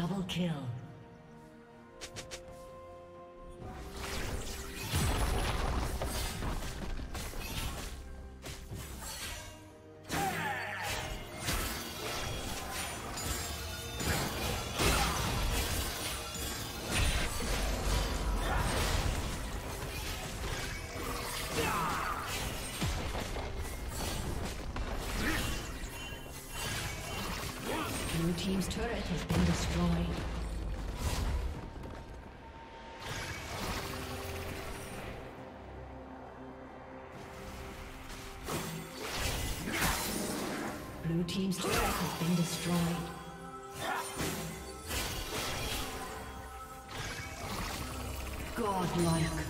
Double kill. Team's turret has been destroyed. Blue Team's turret has been destroyed. Godlike.